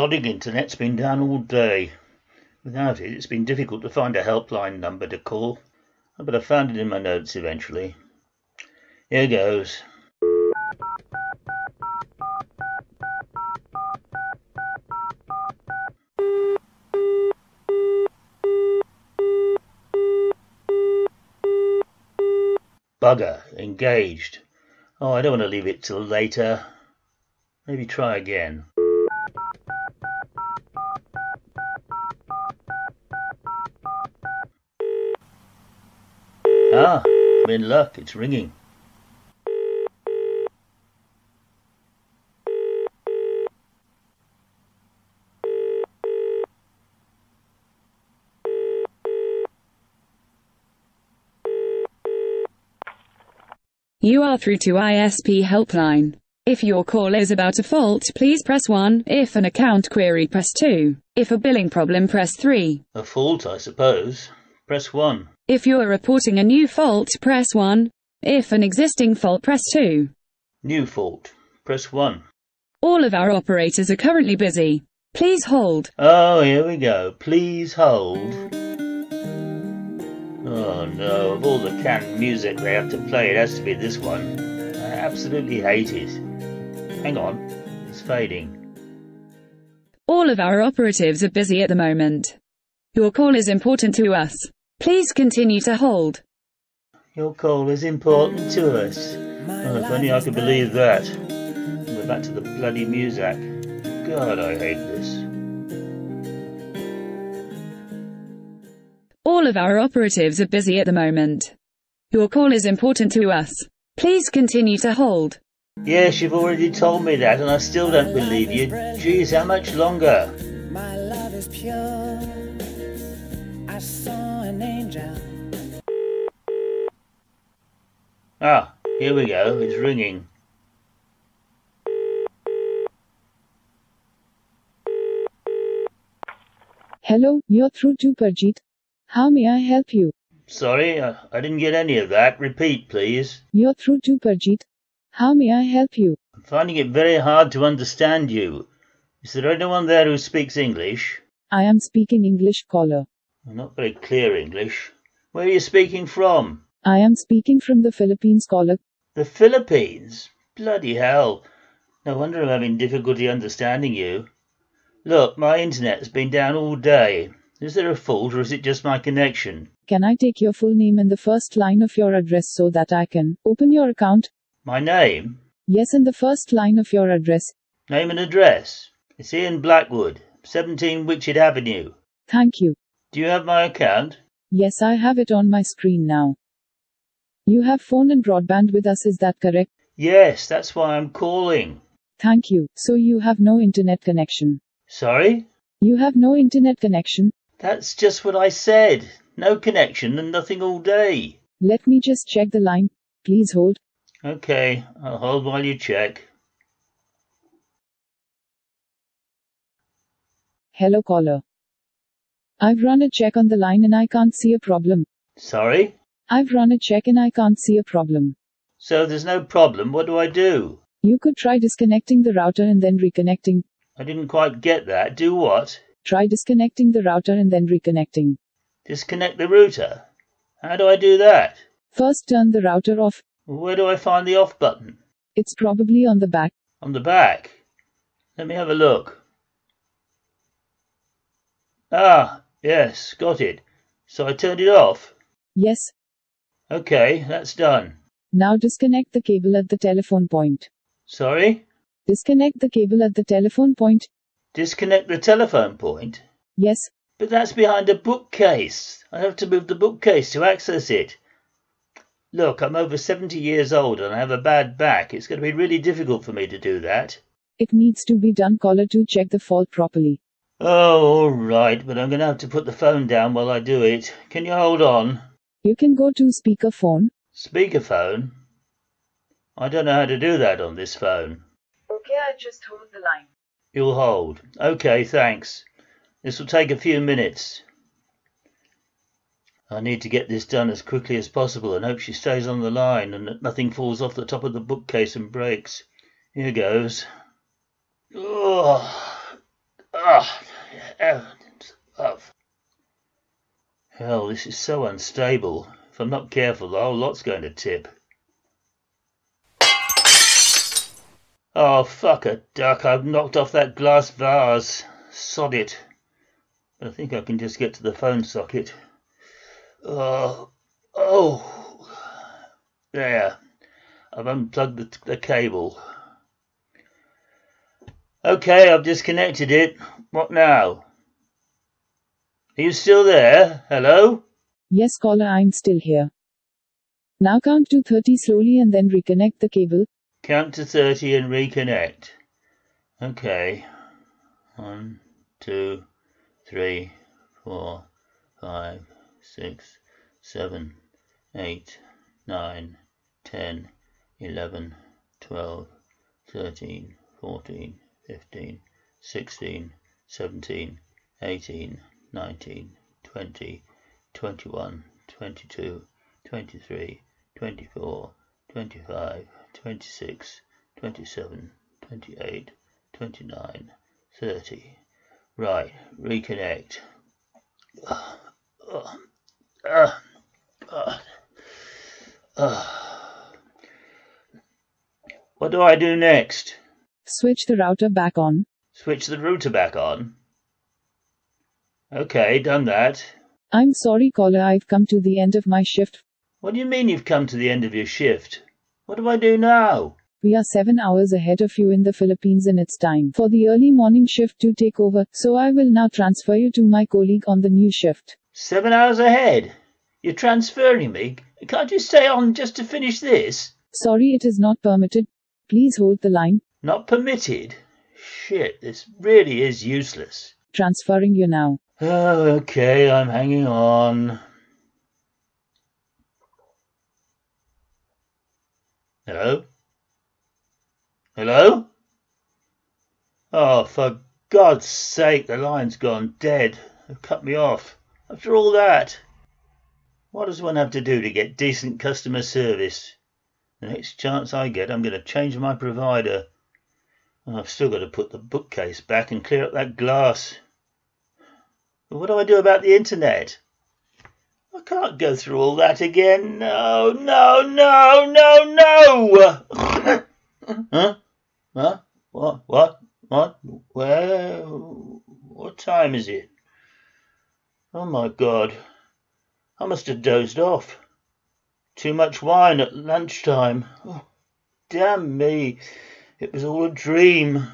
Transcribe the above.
Sodding internet's been down all day. Without it, it's been difficult to find a helpline number to call. But I found it in my notes eventually. Here goes. Bugger, engaged. Oh, I don't want to leave it till later. Maybe try again. Ah, I'm in luck. It's ringing. You are through to ISP helpline. If your call is about a fault, please press 1. If an account query, press 2. If a billing problem, press 3. A fault, I suppose. Press 1. If you're reporting a new fault, press 1. If an existing fault, press 2. New fault. Press 1. All of our operators are currently busy. Please hold. Oh, here we go. Please hold. Oh no, of all the canned music they have to play, it has to be this one. I absolutely hate it. Hang on, it's fading. All of our operatives are busy at the moment. Your call is important to us. Please continue to hold. Your call is important to us. Oh, if only I could believe that. We're back to the bloody music. God, I hate this. All of our operatives are busy at the moment. Your call is important to us. Please continue to hold. Yes, you've already told me that, and I still don't believe you. Geez, how much longer? My love is pure. I saw an angel. Ah, here we go. It's ringing. Hello, you're through to Parjeet. How may I help you? Sorry, I, I didn't get any of that. Repeat, please. You're through to Parjeet. How may I help you? I'm finding it very hard to understand you. Is there anyone there who speaks English? I am speaking English caller. Not very clear English. Where are you speaking from? I am speaking from the Philippines caller. The Philippines? Bloody hell. No wonder I'm having difficulty understanding you. Look, my internet's been down all day. Is there a fault or is it just my connection? Can I take your full name and the first line of your address so that I can open your account? My name? Yes, and the first line of your address. Name and address? It's Ian Blackwood, 17 Witchet Avenue. Thank you. Do you have my account? Yes, I have it on my screen now. You have phone and broadband with us, is that correct? Yes, that's why I'm calling. Thank you. So you have no internet connection. Sorry? You have no internet connection. That's just what I said. No connection and nothing all day. Let me just check the line. Please hold. Okay, I'll hold while you check. Hello, caller. I've run a check on the line and I can't see a problem. Sorry? I've run a check and I can't see a problem. So there's no problem. What do I do? You could try disconnecting the router and then reconnecting. I didn't quite get that. Do what? Try disconnecting the router and then reconnecting. Disconnect the router? How do I do that? First turn the router off. Where do I find the off button? It's probably on the back. On the back. Let me have a look. Ah, yes, got it. So I turned it off. Yes. Okay, that's done. Now disconnect the cable at the telephone point. Sorry? Disconnect the cable at the telephone point. Disconnect the telephone point? Yes. But that's behind a bookcase. I have to move the bookcase to access it. Look, I'm over 70 years old and I have a bad back. It's going to be really difficult for me to do that. It needs to be done caller to check the fault properly. Oh, all right, but I'm going to have to put the phone down while I do it. Can you hold on? You can go to speakerphone. Speakerphone? I don't know how to do that on this phone. Okay, I just hold the line. You'll hold. Okay, thanks. This will take a few minutes. I need to get this done as quickly as possible and hope she stays on the line and that nothing falls off the top of the bookcase and breaks. Here goes. Oh heavens. Hell, this is so unstable. If I'm not careful, the whole lot's going to tip. Oh, fuck a duck. I've knocked off that glass vase. Sod it. I think I can just get to the phone socket. Oh, oh. There. I've unplugged the, the cable. Okay, I've disconnected it. What now? Are you still there? Hello? Yes, caller, I'm still here. Now count to 30 slowly and then reconnect the cable. Count to 30 and reconnect. Okay. One, two, three, four, five, six, seven, eight, nine, ten, eleven, twelve, thirteen, fourteen, fifteen, sixteen, seventeen, eighteen, nineteen, twenty, twenty-one, twenty-two, twenty-three, twenty-four, twenty-five, twenty-six, twenty-seven, twenty-eight, twenty-nine, thirty. Right, reconnect. Uh, uh, uh. What do I do next? Switch the router back on. Switch the router back on? Okay, done that. I'm sorry, caller, I've come to the end of my shift. What do you mean you've come to the end of your shift? What do I do now? We are seven hours ahead of you in the Philippines and it's time for the early morning shift to take over, so I will now transfer you to my colleague on the new shift. Seven hours ahead? You're transferring me? Can't you stay on just to finish this? Sorry, it is not permitted. Please hold the line. Not permitted? Shit, this really is useless. Transferring you now. Oh, okay, I'm hanging on. Hello? Hello? Oh, for God's sake, the line's gone dead. They've cut me off. After all that. What does one have to do to get decent customer service? The next chance I get, I'm going to change my provider. I've still got to put the bookcase back and clear up that glass. But what do I do about the internet? I can't go through all that again. No, no, no, no, no! huh? Huh? What? What? What? Where? What time is it? Oh my God. I must have dozed off. Too much wine at lunchtime. Oh, damn me. It was all a dream.